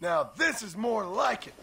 Now this is more like it.